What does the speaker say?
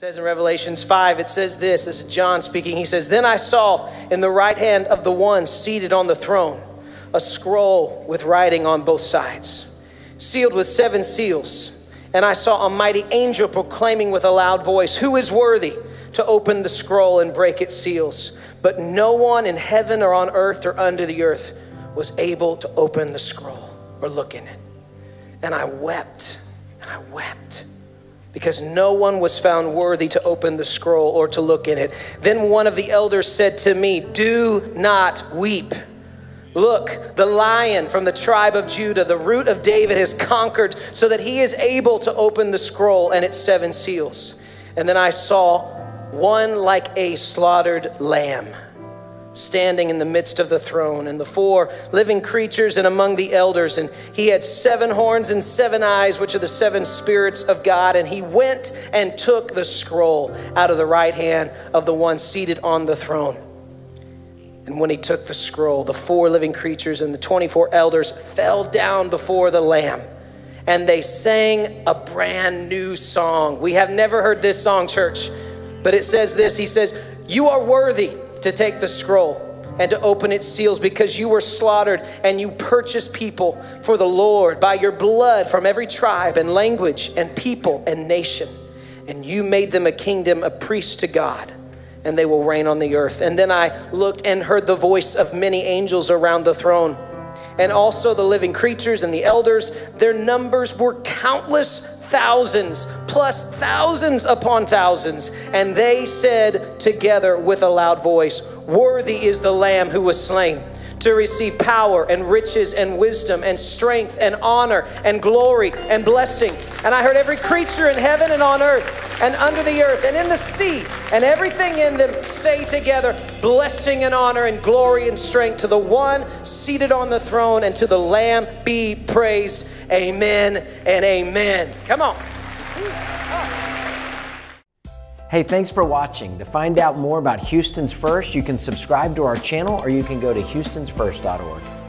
says in Revelations 5, it says this, this is John speaking. He says, Then I saw in the right hand of the one seated on the throne a scroll with writing on both sides, sealed with seven seals. And I saw a mighty angel proclaiming with a loud voice, Who is worthy to open the scroll and break its seals? But no one in heaven or on earth or under the earth was able to open the scroll or look in it. And I wept, and I wept because no one was found worthy to open the scroll or to look in it. Then one of the elders said to me, Do not weep. Look, the lion from the tribe of Judah, the root of David, has conquered so that he is able to open the scroll and its seven seals. And then I saw one like a slaughtered lamb standing in the midst of the throne, and the four living creatures and among the elders. And he had seven horns and seven eyes, which are the seven spirits of God. And he went and took the scroll out of the right hand of the one seated on the throne. And when he took the scroll, the four living creatures and the 24 elders fell down before the Lamb. And they sang a brand new song. We have never heard this song, church, but it says this He says, You are worthy to take the scroll and to open its seals because you were slaughtered and you purchased people for the Lord by your blood from every tribe and language and people and nation. And you made them a kingdom, a priest to God, and they will reign on the earth. And then I looked and heard the voice of many angels around the throne, and also the living creatures and the elders. Their numbers were countless thousands, plus thousands upon thousands. And they said together with a loud voice, Worthy is the Lamb who was slain to receive power and riches and wisdom and strength and honor and glory and blessing. And I heard every creature in heaven and on earth and under the earth and in the sea and everything in them say together, blessing and honor and glory and strength to the one seated on the throne and to the Lamb be praised. Amen and amen. Come on. Hey, thanks for watching. To find out more about Houston's First, you can subscribe to our channel or you can go to houstonsfirst.org.